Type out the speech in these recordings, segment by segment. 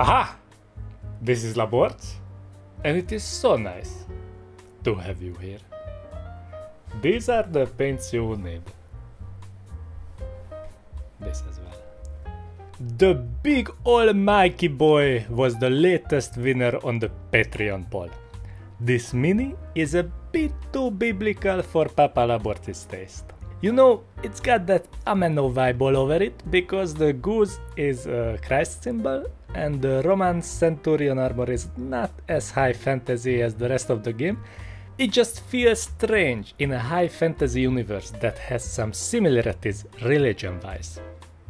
Aha! This is Laborc, and it is so nice to have you here. These are the paints you will need. This as well. The big old Mikey boy was the latest winner on the Patreon poll. This mini is a bit too biblical for Papa Laborc's taste. You know, it's got that Ameno vibe all over it because the goose is a Christ symbol and the Roman Centurion armor is not as high fantasy as the rest of the game. It just feels strange in a high fantasy universe that has some similarities religion wise.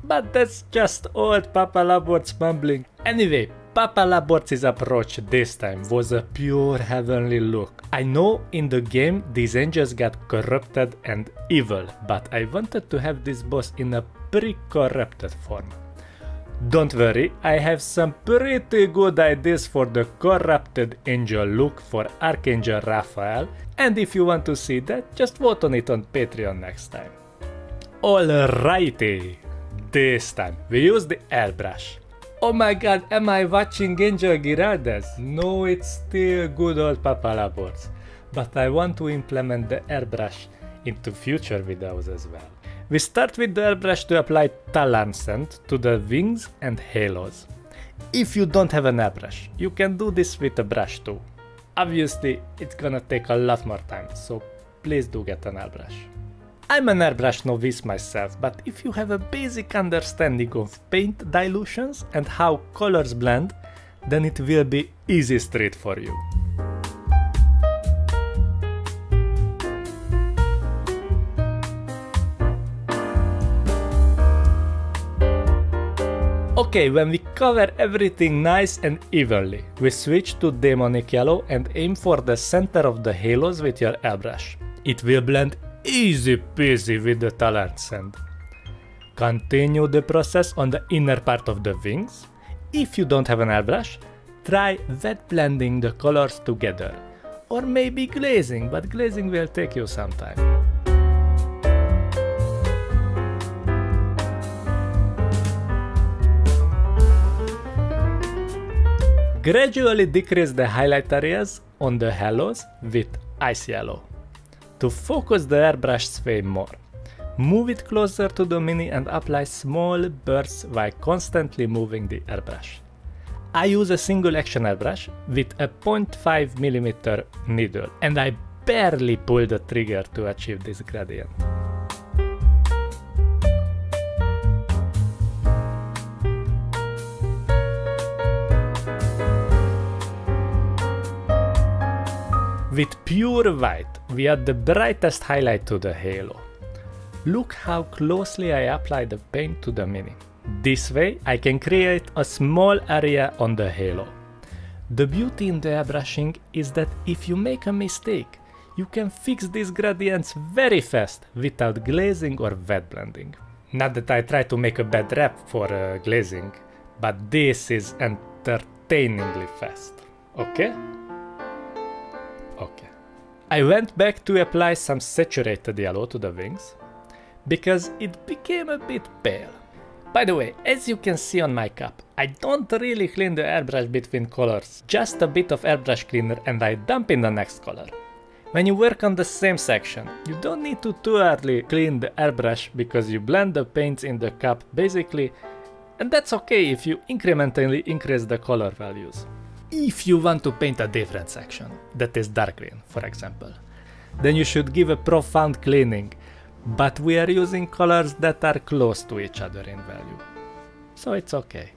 But that's just old Papa Laborc's mumbling. Anyway, Papa Laborc's approach this time was a pure heavenly look. I know in the game these angels got corrupted and evil, but I wanted to have this boss in a pre-corrupted form. Don't worry, I have some pretty good ideas for the corrupted angel look for Archangel Raphael, and if you want to see that, just vote on it on Patreon next time. Alrighty, this time we use the airbrush. Oh my god, am I watching Angel Giraldez? No, it's still good old Papa Laborc. But I want to implement the airbrush into future videos as well. We start with the airbrush to apply Tallarn sand to the wings and halos. If you don't have an airbrush, you can do this with a brush too. Obviously, it's gonna take a lot more time, so please do get an airbrush. I'm an airbrush novice myself, but if you have a basic understanding of paint dilutions and how colors blend, then it will be easy street for you. Okay, when we cover everything nice and evenly, we switch to demonic yellow and aim for the center of the halos with your airbrush. It will blend easy peasy with the Tallarn sand. Continue the process on the inner part of the wings. If you don't have an airbrush, try wet blending the colors together. Or maybe glazing, but glazing will take you some time. Gradually decrease the highlight areas on the halos with ice yellow to focus the airbrush sway more. Move it closer to the mini and apply small bursts while constantly moving the airbrush. I use a single action airbrush with a 0.5mm needle and I barely pull the trigger to achieve this gradient. With pure white, we add the brightest highlight to the halo. Look how closely I apply the paint to the mini. This way I can create a small area on the halo. The beauty in the airbrushing is that if you make a mistake, you can fix these gradients very fast without glazing or wet blending. Not that I try to make a bad rap for uh, glazing, but this is entertainingly fast, okay? Okay. I went back to apply some saturated yellow to the wings, because it became a bit pale. By the way, as you can see on my cup, I don't really clean the airbrush between colors, just a bit of airbrush cleaner and I dump in the next color. When you work on the same section, you don't need to too early clean the airbrush because you blend the paints in the cup basically, and that's okay if you incrementally increase the color values if you want to paint a different section, that is dark green, for example, then you should give a profound cleaning, but we are using colors that are close to each other in value. So it's okay.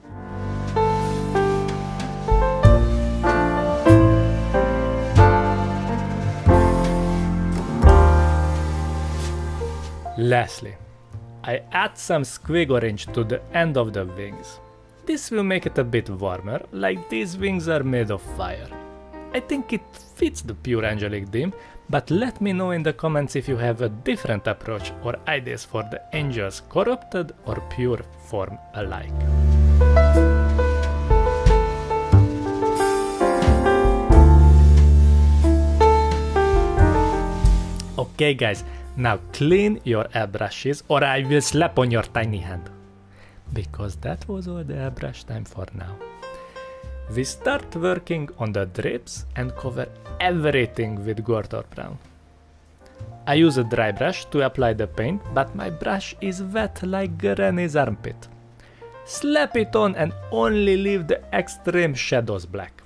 Lastly, I add some squig orange to the end of the wings. This will make it a bit warmer, like these wings are made of fire. I think it fits the pure angelic theme, but let me know in the comments if you have a different approach or ideas for the angels corrupted or pure form alike. Okay guys, now clean your airbrushes or I will slap on your tiny hand because that was all the airbrush time for now. we start working on the drips and cover everything with Gorthor Brown. I use a dry brush to apply the paint, but my brush is wet like Granny's armpit. Slap it on and only leave the extreme shadows black.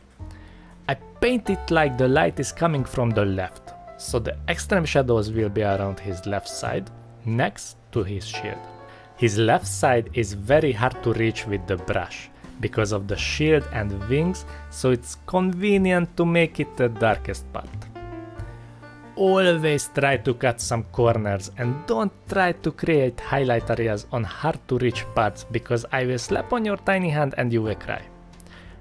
I paint it like the light is coming from the left, so the extreme shadows will be around his left side, next to his shield. His left side is very hard to reach with the brush, because of the shield and wings, so it's convenient to make it the darkest part. Always try to cut some corners and don't try to create highlight areas on hard to reach parts because I will slap on your tiny hand and you will cry.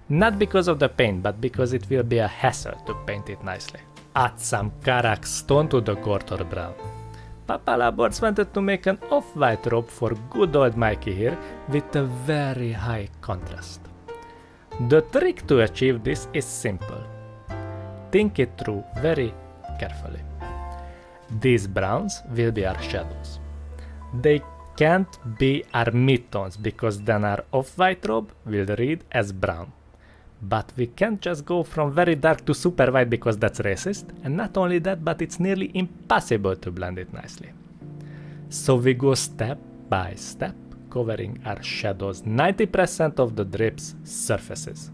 Not because of the paint, but because it will be a hassle to paint it nicely. Add some Karak stone to the Gorthor brown. Papa Laborc wanted to make an off-white robe for good old Mikey here with a very high contrast. The trick to achieve this is simple. Think it through very carefully. These browns will be our shadows. They can't be our midtones because then our off-white robe will read as brown. But we can't just go from very dark to super white because that's racist, and not only that, but it's nearly impossible to blend it nicely. So we go step by step, covering our shadows 90% of the drip's surfaces.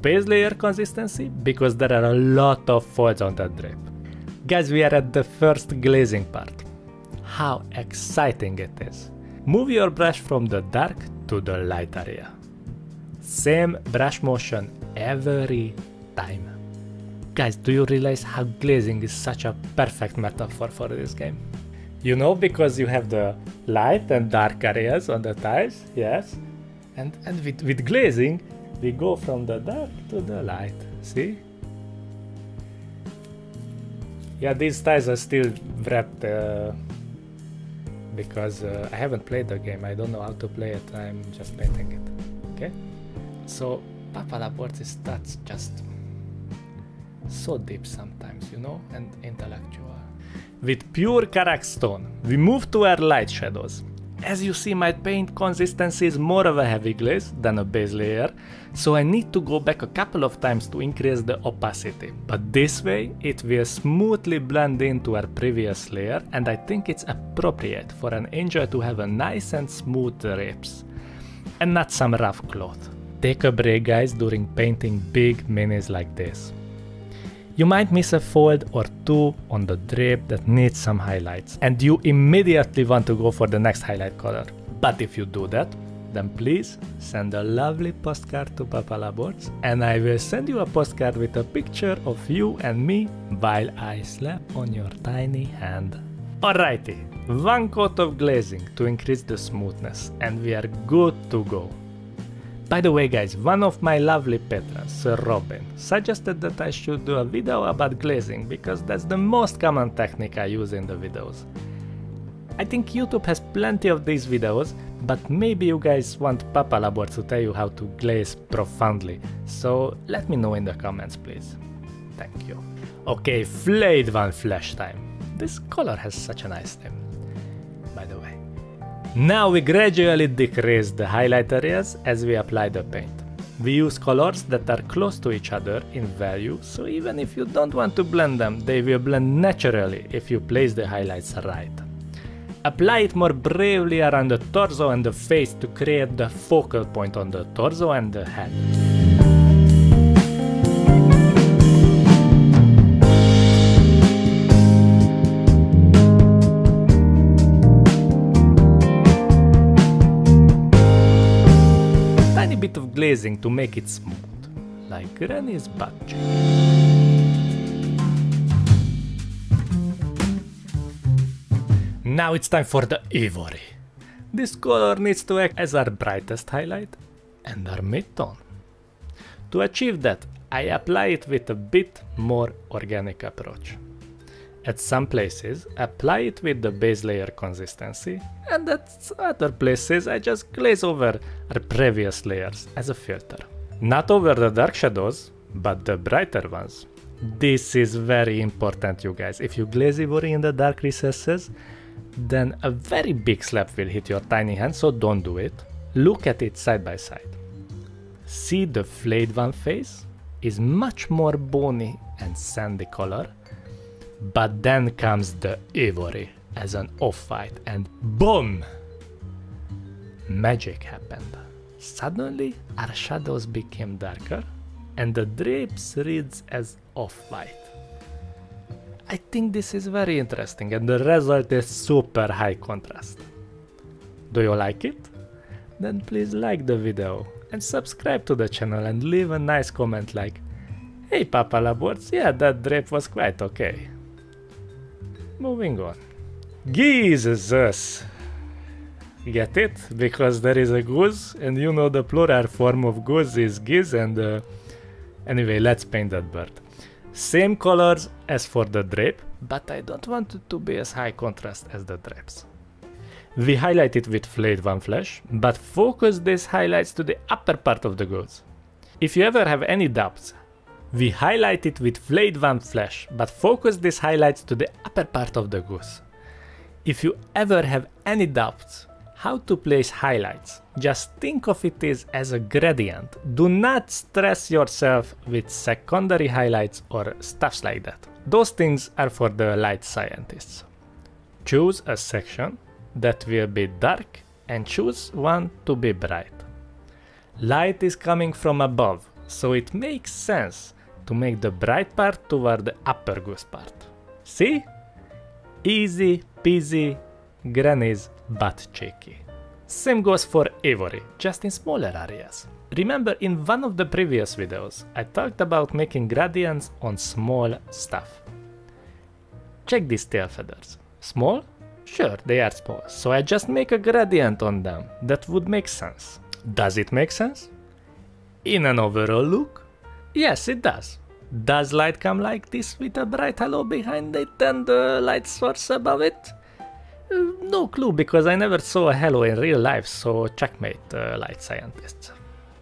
Base layer consistency, because there are a lot of folds on that drip. Guys, we are at the first glazing part. How exciting it is! Move your brush from the dark to the light area. Same brush motion every time. Guys, do you realize how glazing is such a perfect metaphor for this game? You know, because you have the light and dark areas on the tiles, yes? And, and with, with glazing, we go from the dark to the light, see? Yeah, these tiles are still wrapped uh, because uh, I haven't played the game. I don't know how to play it. I'm just painting it. Okay? So Papa Laborc is that's just so deep sometimes, you know, and intellectual. With pure Karak stone, we move to our light shadows. As you see, my paint consistency is more of a heavy glaze than a base layer, so I need to go back a couple of times to increase the opacity. But this way, it will smoothly blend into our previous layer, and I think it's appropriate for an angel to have a nice and smooth drapes, and not some rough cloth. Take a break guys during painting big minis like this. You might miss a fold or two on the drape that needs some highlights and you immediately want to go for the next highlight color. But if you do that, then please send a lovely postcard to Papa Laborc and I will send you a postcard with a picture of you and me while I slap on your tiny hand. Alrighty, one coat of glazing to increase the smoothness and we are good to go. By the way guys, one of my lovely patrons, Sir Robin, suggested that I should do a video about glazing because that's the most common technique I use in the videos. I think YouTube has plenty of these videos, but maybe you guys want Papa Labor to tell you how to glaze profoundly, so let me know in the comments please. Thank you. Okay, Flayed One Flesh time. This color has such a nice name, by the way. Now we gradually decrease the highlight areas as we apply the paint. We use colors that are close to each other in value, so even if you don't want to blend them, they will blend naturally if you place the highlights right. Apply it more bravely around the torso and the face to create the focal point on the torso and the head. Glazing to make it smooth, like Granny's butt Now it's time for the ivory. This color needs to act as our brightest highlight and our mid-tone. To achieve that, I apply it with a bit more organic approach. At some places, apply it with the base layer consistency, and at other places I just glaze over our previous layers as a filter. Not over the dark shadows, but the brighter ones. This is very important you guys, if you glaze ivory in the dark recesses, then a very big slap will hit your tiny hand, so don't do it. Look at it side by side. See the flayed one face is much more bony and sandy color. But then comes the ivory as an off-white and boom! Magic happened. Suddenly our shadows became darker and the drapes reads as off-white. I think this is very interesting and the result is super high contrast. Do you like it? Then please like the video and subscribe to the channel and leave a nice comment like Hey Papa Laborc, yeah that drape was quite okay. Moving on. Jesus! Get it? Because there is a goose and you know the plural form of goose is geese and uh, anyway let's paint that bird. Same colors as for the drape, but I don't want it to be as high contrast as the drapes. We highlight it with Flayed One Flesh, but focus these highlights to the upper part of the goose. If you ever have any doubts, we highlight it with Flayed One Flesh, but focus these highlights to the upper part of the goose. If you ever have any doubts how to place highlights. Just think of it as a gradient. Do not stress yourself with secondary highlights or stuffs like that. Those things are for the light scientists. Choose a section that will be dark and choose one to be bright. Light is coming from above, so it makes sense to make the bright part toward the upper goose part. See? Easy peasy granny's butt cheeky. Same goes for Ivory, just in smaller areas. Remember in one of the previous videos, I talked about making gradients on small stuff. Check these tail feathers. Small? Sure, they are small, so I just make a gradient on them. That would make sense. Does it make sense? In an overall look? Yes, it does. Does light come like this with a bright halo behind it and a light source above it? no clue because I never saw a halo in real life, so checkmate, uh, light scientists.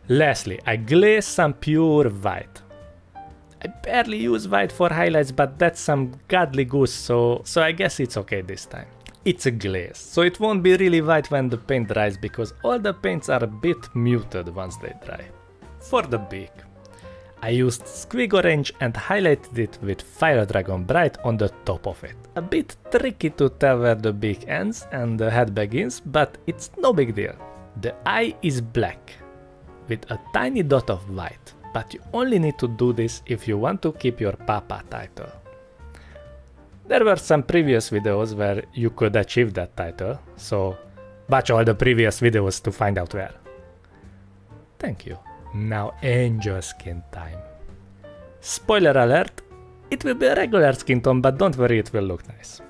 Lastly, I glaze some pure white. I barely use white for highlights, but that's some godly goose, so, so I guess it's okay this time. It's a glaze, so it won't be really white when the paint dries because all the paints are a bit muted once they dry. For the beak, I used Squig Orange and highlighted it with Fire Dragon Bright on the top of it. A bit tricky to tell where the beak ends and the head begins, but it's no big deal. The eye is black, with a tiny dot of white, but you only need to do this if you want to keep your Papa title. There were some previous videos where you could achieve that title, so watch all the previous videos to find out where. Thank you. Now enjoy skin time. Spoiler alert, it will be a regular skin tone, but don't worry, it will look nice.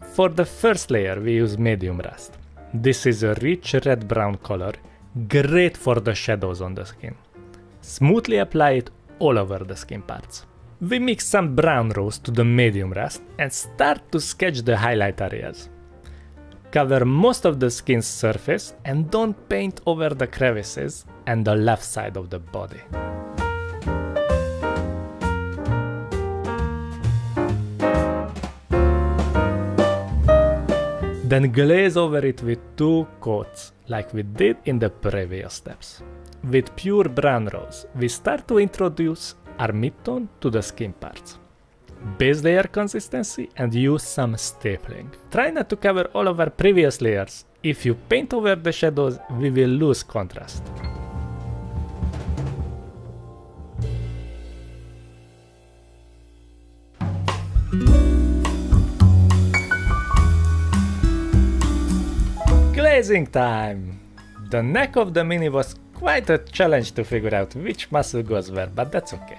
For the first layer, we use medium rust. This is a rich red-brown color, great for the shadows on the skin. Smoothly apply it all over the skin parts. We mix some brown rose to the medium rust and start to sketch the highlight areas. Cover most of the skin's surface and don't paint over the crevices and the left side of the body. Then glaze over it with two coats, like we did in the previous steps. With pure brown rose, we start to introduce our midtone to the skin parts base layer consistency and use some stippling. Try not to cover all of our previous layers. If you paint over the shadows, we will lose contrast. Glazing time! The neck of the Mini was quite a challenge to figure out which muscle goes where, but that's okay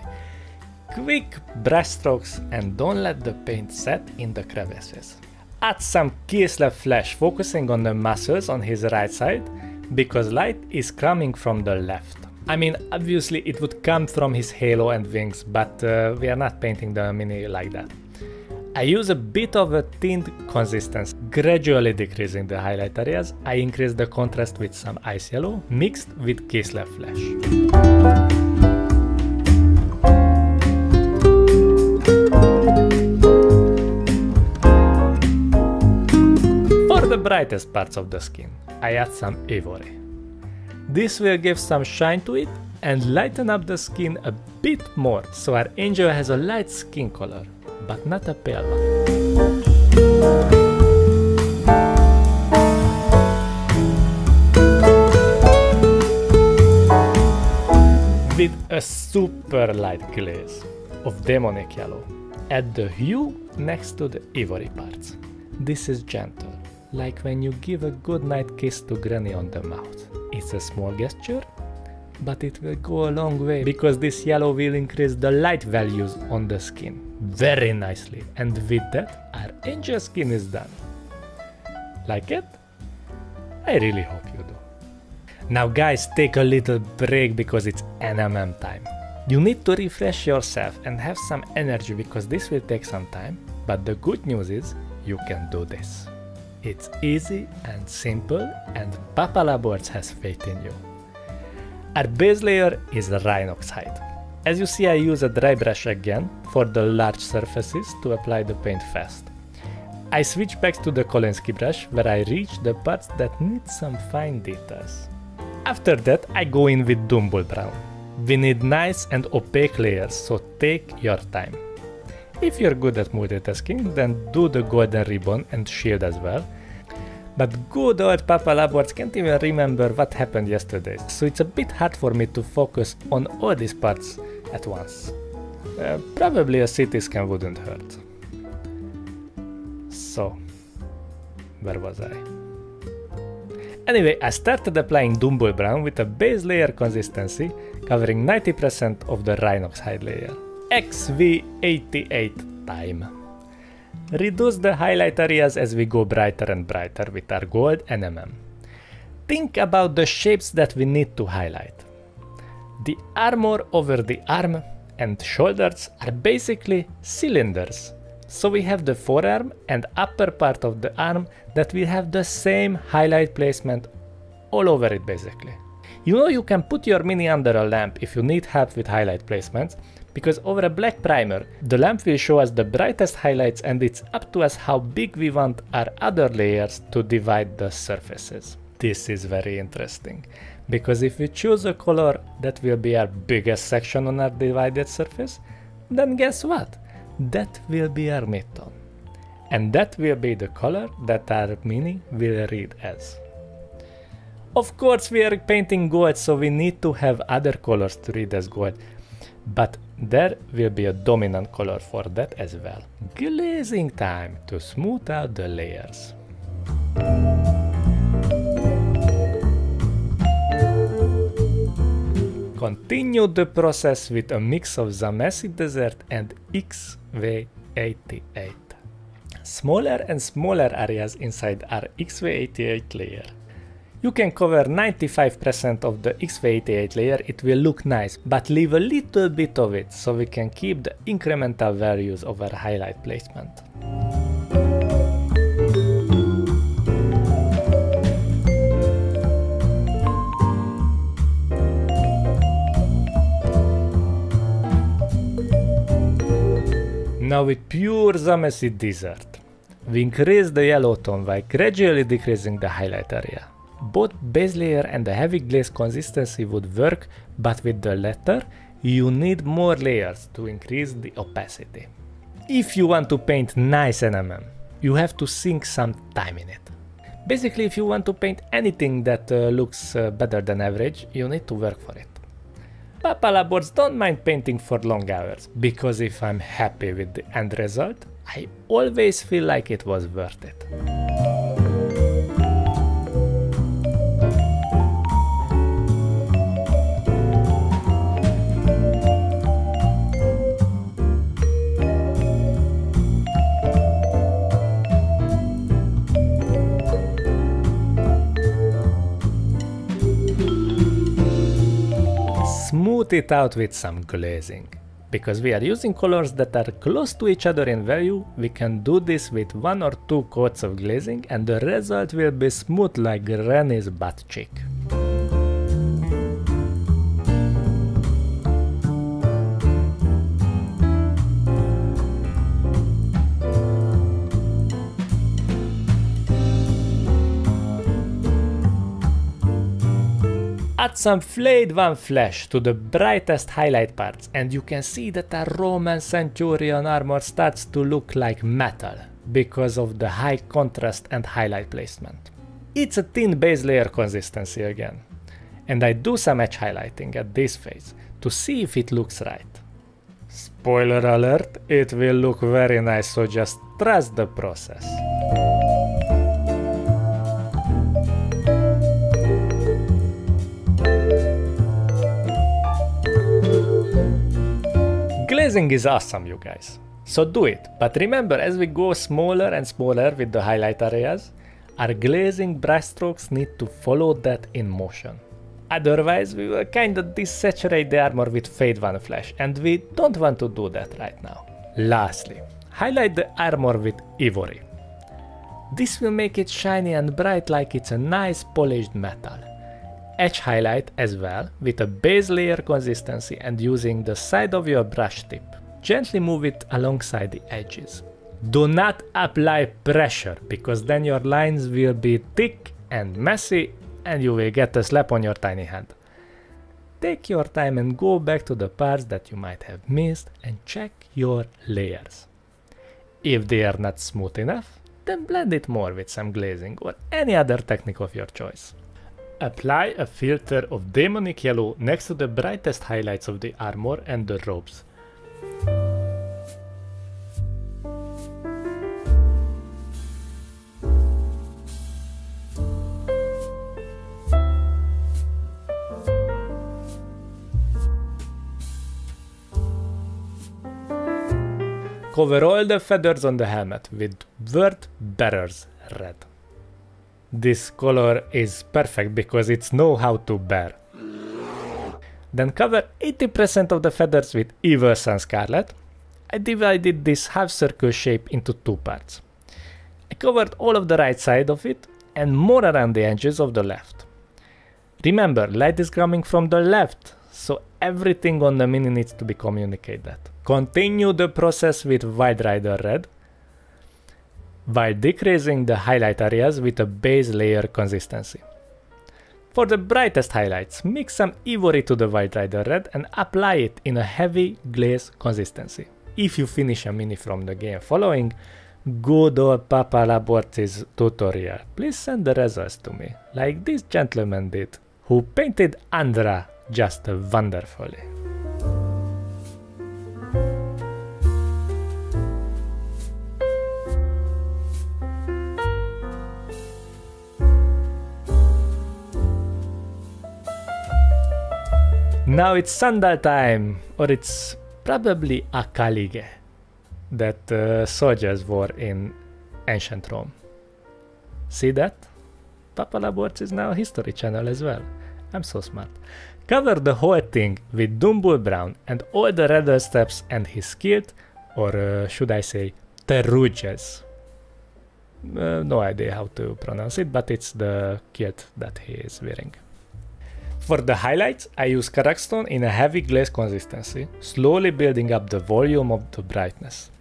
quick brush strokes and don't let the paint set in the crevices. Add some Kislev flesh focusing on the muscles on his right side because light is coming from the left. I mean, obviously it would come from his halo and wings, but uh, we are not painting the mini like that. I use a bit of a tint consistency, gradually decreasing the highlight areas. I increase the contrast with some ice yellow mixed with Kislev flesh. Brightest parts of the skin, I add some ivory. This will give some shine to it and lighten up the skin a bit more so our angel has a light skin color, but not a pale one. With a super light glaze of demonic yellow, add the hue next to the ivory parts. This is gentle, like when you give a goodnight kiss to granny on the mouth. It's a small gesture, but it will go a long way because this yellow will increase the light values on the skin very nicely and with that our angel skin is done. Like it? I really hope you do. Now guys take a little break because it's NMM time. You need to refresh yourself and have some energy because this will take some time but the good news is you can do this. It's easy and simple and Papa Laborc has faith in you. Our base layer is Rhinox Hide. As you see I use a dry brush again for the large surfaces to apply the paint fast. I switch back to the Kolinsky brush where I reach the parts that need some fine details. After that I go in with Doombull Brown. We need nice and opaque layers so take your time. If you're good at multitasking then do the golden ribbon and shield as well but good old Papa Laborc can't even remember what happened yesterday, so it's a bit hard for me to focus on all these parts at once. Uh, probably a CT scan wouldn't hurt. So, where was I? Anyway, I started applying Doombull Brown with a base layer consistency covering 90% of the Rhinox Hide layer. XV88 time. Reduce the highlight areas as we go brighter and brighter with our gold NMM. Think about the shapes that we need to highlight. The armor over the arm and shoulders are basically cylinders. So we have the forearm and upper part of the arm that will have the same highlight placement all over it basically. You know you can put your mini under a lamp if you need help with highlight placements because over a black primer, the lamp will show us the brightest highlights and it's up to us how big we want our other layers to divide the surfaces. This is very interesting, because if we choose a color that will be our biggest section on our divided surface, then guess what? That will be our midtone. And that will be the color that our mini will read as. Of course we are painting gold so we need to have other colors to read as gold, but there will be a dominant color for that as well. Glazing time to smooth out the layers. Continue the process with a mix of Zamesi Desert and XV88. Smaller and smaller areas inside our XV88 layer you can cover 95% of the XV88 layer, it will look nice, but leave a little bit of it so we can keep the incremental values of our highlight placement. Now with pure Zamesi Desert, we increase the yellow tone by gradually decreasing the highlight area. Both base layer and the heavy glaze consistency would work, but with the latter, you need more layers to increase the opacity. If you want to paint nice NMM, you have to sink some time in it. Basically, if you want to paint anything that uh, looks uh, better than average, you need to work for it. Papa Laborc don't mind painting for long hours, because if I'm happy with the end result, I always feel like it was worth it. Smooth it out with some glazing. Because we are using colors that are close to each other in value, we can do this with one or two coats of glazing and the result will be smooth like Granny's butt cheek. Add some flayed one flesh to the brightest highlight parts and you can see that the Roman centurion armor starts to look like metal because of the high contrast and highlight placement. It's a thin base layer consistency again. And I do some edge highlighting at this phase to see if it looks right. Spoiler alert, it will look very nice so just trust the process. Glazing is awesome you guys, so do it, but remember as we go smaller and smaller with the highlight areas, our glazing brushstrokes need to follow that in motion. Otherwise we will kinda desaturate the armor with Flayed One Flesh and we don't want to do that right now. Lastly, highlight the armor with Ivory. This will make it shiny and bright like it's a nice polished metal. Edge highlight as well with a base layer consistency and using the side of your brush tip. Gently move it alongside the edges. Do not apply pressure because then your lines will be thick and messy and you will get a slap on your tiny hand. Take your time and go back to the parts that you might have missed and check your layers. If they are not smooth enough, then blend it more with some glazing or any other technique of your choice. Apply a filter of demonic yellow next to the brightest highlights of the armor and the robes. Cover all the feathers on the helmet with word bearers red. This color is perfect because it's know how to bear. Then cover 80% of the feathers with Evil Sunz Scarlet. I divided this half circle shape into two parts. I covered all of the right side of it and more around the edges of the left. Remember, light is coming from the left, so everything on the mini needs to be communicated. Continue the process with Wild Rider Red while decreasing the highlight areas with a base layer consistency. For the brightest highlights, mix some ivory to the Wild Rider Red and apply it in a heavy glaze consistency. If you finish a mini from the game following good old Papa Laborc's tutorial, please send the results to me, like this gentleman did, who painted Andra just wonderfully. Now it's Sandal time, or it's probably Akalige that uh, soldiers wore in ancient Rome. See that? Papa Laborc is now history channel as well. I'm so smart. Cover the whole thing with Doombull Brown and all the red steps and his kilt, or uh, should I say, pteruges. Uh, no idea how to pronounce it, but it's the kilt that he is wearing. For the highlights, I use Karakstone in a heavy glaze consistency, slowly building up the volume of the brightness.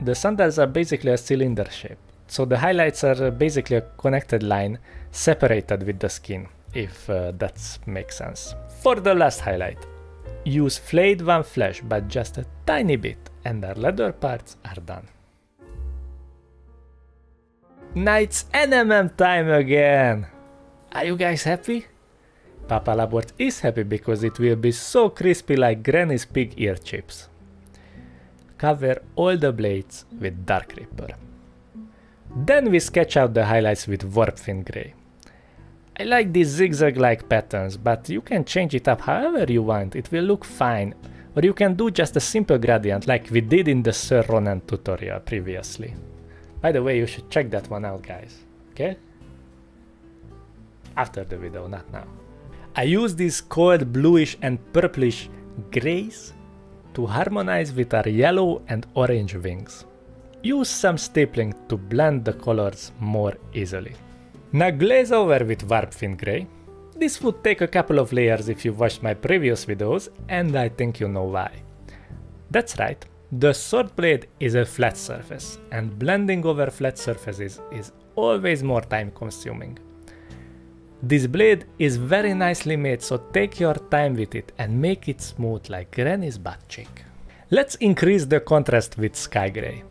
The sandals are basically a cylinder shape, so the highlights are basically a connected line separated with the skin, if uh, that makes sense. For the last highlight, use flayed one flesh but just a tiny bit and the leather parts are done. Now it's NMM time again! Are you guys happy? Papa Laborc is happy because it will be so crispy like Granny's pig ear chips. Cover all the blades with Dark Reaper. Then we sketch out the highlights with Warpfiend Grey. I like these zigzag-like patterns, but you can change it up however you want, it will look fine. Or you can do just a simple gradient like we did in the Sir Ronan tutorial previously. By the way, you should check that one out guys, okay? After the video, not now. I use these cold bluish and purplish grays to harmonize with our yellow and orange wings. Use some stippling to blend the colors more easily. Now glaze over with Warpfiend Grey. This would take a couple of layers if you watched my previous videos and I think you know why. That's right, the sword blade is a flat surface and blending over flat surfaces is always more time consuming. This blade is very nicely made so take your time with it and make it smooth like granny's butt cheek. Let's increase the contrast with sky gray.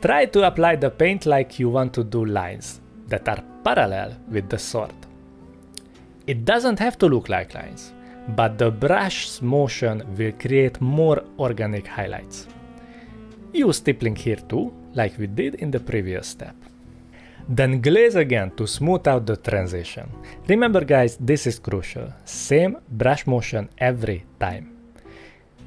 Try to apply the paint like you want to do lines that are parallel with the sword. It doesn't have to look like lines, but the brush's motion will create more organic highlights. Use stippling here too, like we did in the previous step. Then glaze again to smooth out the transition. Remember guys, this is crucial. Same brush motion every time.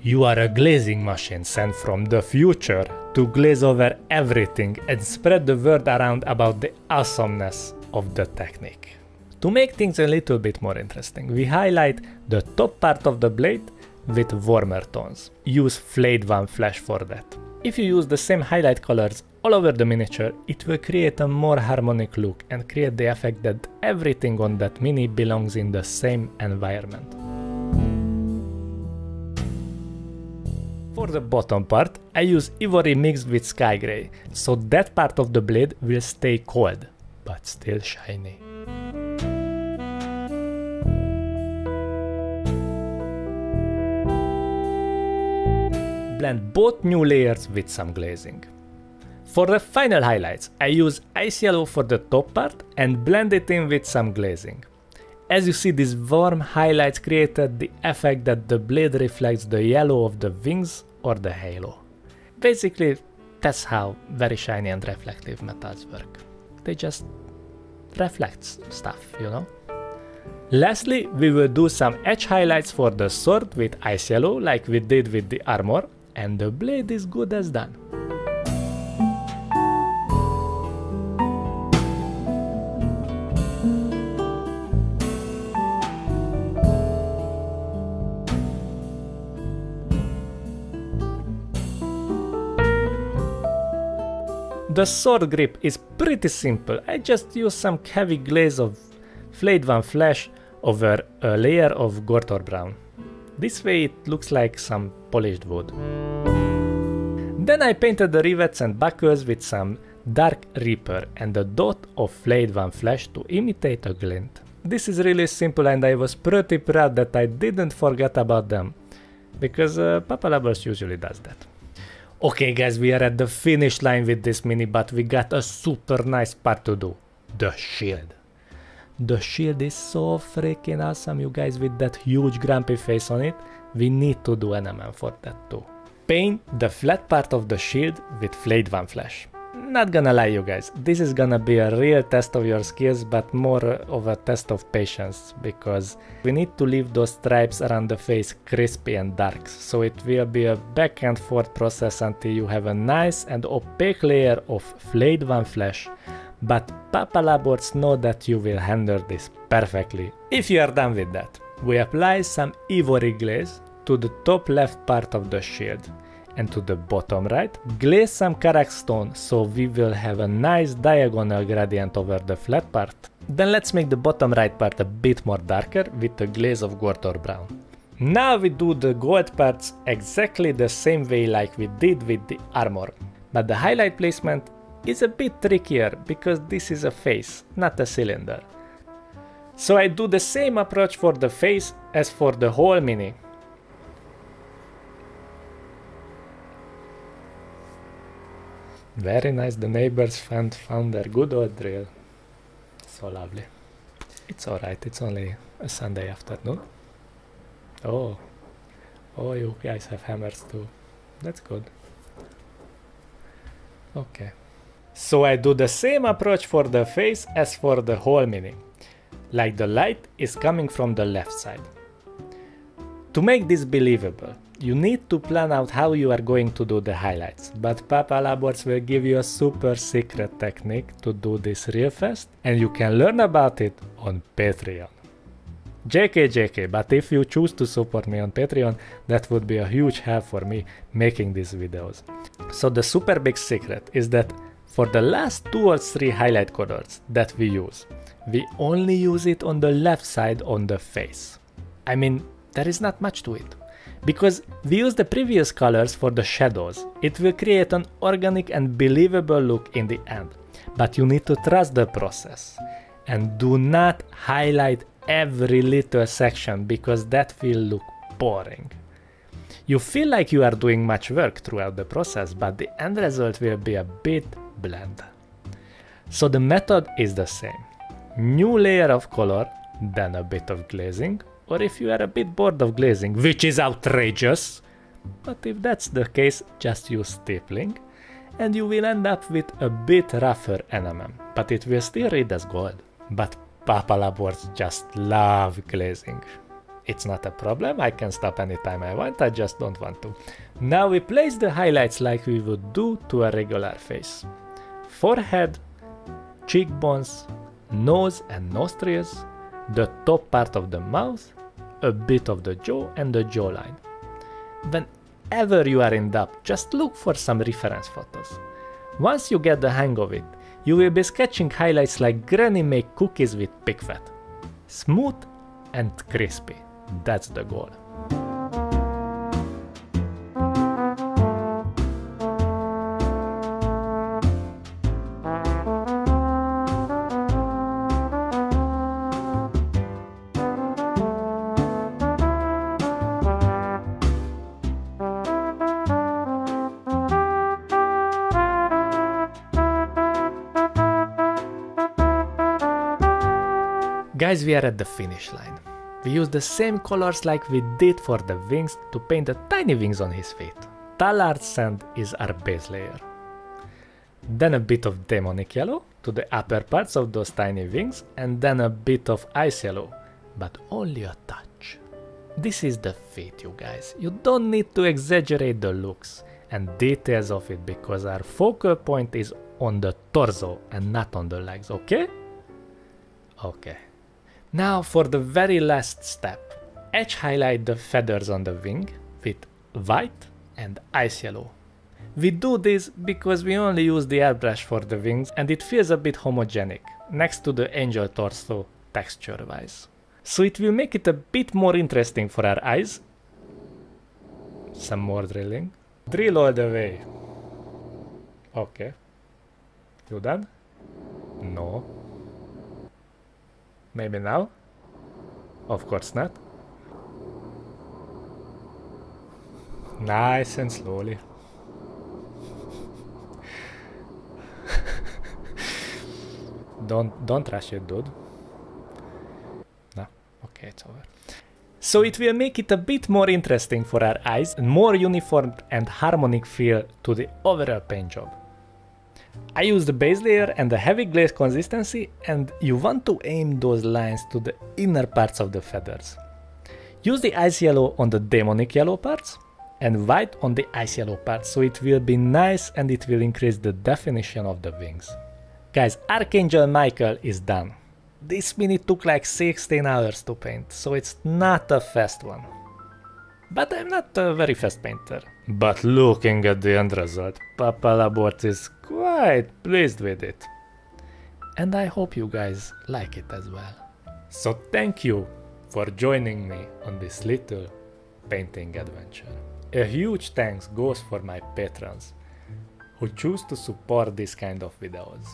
You are a glazing machine sent from the future to glaze over everything and spread the word around about the awesomeness of the technique. To make things a little bit more interesting, we highlight the top part of the blade with warmer tones. Use Flayed One Flesh for that. If you use the same highlight colors all over the miniature, it will create a more harmonic look and create the effect that everything on that mini belongs in the same environment. For the bottom part, I use ivory mixed with sky gray, so that part of the blade will stay cold, but still shiny. blend both new layers with some glazing. For the final highlights, I use ice yellow for the top part and blend it in with some glazing. As you see, these warm highlights created the effect that the blade reflects the yellow of the wings or the halo. Basically, that's how very shiny and reflective metals work. They just reflect stuff, you know? Lastly, we will do some edge highlights for the sword with ice yellow like we did with the armor and the blade is good as done. The sword grip is pretty simple, I just use some heavy glaze of Flayed One Flesh over a layer of Gorthor Brown. This way it looks like some polished wood. Then I painted the rivets and buckles with some dark reaper and a dot of flayed one flesh to imitate a glint. This is really simple and I was pretty proud that I didn't forget about them, because uh, Papa Laborc usually does that. Okay guys, we are at the finish line with this mini, but we got a super nice part to do. The shield. The shield is so freaking awesome, you guys, with that huge grumpy face on it. We need to do NMM for that too. Paint the flat part of the shield with Flayed One Flesh. Not gonna lie you guys, this is gonna be a real test of your skills but more of a test of patience because we need to leave those stripes around the face crispy and dark. So it will be a back and forth process until you have a nice and opaque layer of Flayed One flesh. But Papa Laborc know that you will handle this perfectly. If you are done with that. We apply some ivory glaze to the top left part of the shield and to the bottom right, glaze some Karak stone so we will have a nice diagonal gradient over the flat part. Then let's make the bottom right part a bit more darker with a glaze of Gorthor Brown. Now we do the gold parts exactly the same way like we did with the armor, but the highlight placement is a bit trickier because this is a face, not a cylinder. So I do the same approach for the face as for the whole mini. Very nice, the neighbors found, found their good old drill. So lovely. It's alright, it's only a Sunday afternoon. Oh, oh you guys have hammers too. That's good. Okay. So I do the same approach for the face as for the whole mini. Like the light is coming from the left side. To make this believable, you need to plan out how you are going to do the highlights, but Papa Laborc will give you a super secret technique to do this real fast and you can learn about it on Patreon. JK JK, but if you choose to support me on Patreon, that would be a huge help for me making these videos. So the super big secret is that for the last two or three highlight colors that we use, we only use it on the left side on the face. I mean, there is not much to it. Because we use the previous colors for the shadows, it will create an organic and believable look in the end. But you need to trust the process. And do not highlight every little section because that will look boring. You feel like you are doing much work throughout the process, but the end result will be a bit bland. So the method is the same. New layer of color, then a bit of glazing, or if you are a bit bored of glazing, which is outrageous, but if that's the case, just use stippling, and you will end up with a bit rougher NMM, but it will still read as gold. But Papa Laborc just love glazing. It's not a problem, I can stop anytime I want, I just don't want to. Now we place the highlights like we would do to a regular face. Forehead, cheekbones, nose and nostrils, the top part of the mouth, a bit of the jaw and the jawline. Whenever you are in doubt, just look for some reference photos. Once you get the hang of it, you will be sketching highlights like Granny make cookies with pig fat. Smooth and crispy. That's the goal. Guys, we are at the finish line. We use the same colors like we did for the wings to paint the tiny wings on his feet. Tallarn sand is our base layer. Then a bit of demonic yellow to the upper parts of those tiny wings and then a bit of ice yellow, but only a touch. This is the feet, you guys. You don't need to exaggerate the looks and details of it because our focal point is on the torso and not on the legs, okay? Okay. Now for the very last step. Edge highlight the feathers on the wing with white and ice yellow. We do this because we only use the airbrush for the wings and it feels a bit homogenic next to the angel torso texture wise. So it will make it a bit more interesting for our eyes. Some more drilling. Drill all the way. Okay. You done? No. Maybe now? Of course not. Nice and slowly. don't don't rush it, dude. No, okay, it's over. So it will make it a bit more interesting for our eyes, and more uniform and harmonic feel to the overall paint job. I use the base layer and the heavy glaze consistency and you want to aim those lines to the inner parts of the feathers. Use the ice yellow on the demonic yellow parts and white on the ice yellow parts so it will be nice and it will increase the definition of the wings. Guys, Archangel Michael is done. This mini took like 16 hours to paint, so it's not a fast one. But I'm not a very fast painter. But looking at the end result, Papa Laborc is quite pleased with it. And I hope you guys like it as well. So thank you for joining me on this little painting adventure. A huge thanks goes for my patrons who choose to support this kind of videos.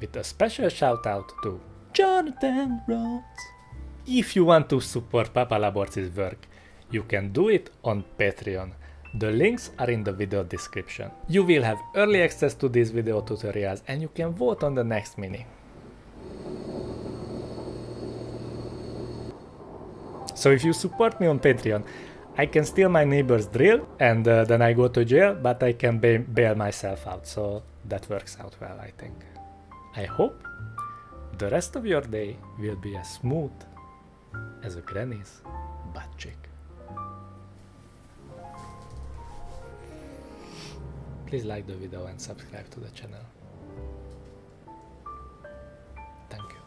With a special shout out to Jonathan Rhodes. If you want to support Papa Laborc's work, you can do it on Patreon. The links are in the video description. You will have early access to these video tutorials and you can vote on the next mini. So if you support me on Patreon, I can steal my neighbor's drill and uh, then I go to jail, but I can ba bail myself out, so that works out well, I think. I hope the rest of your day will be as smooth as a granny's butt cheek. Please like the video and subscribe to the channel. Thank you.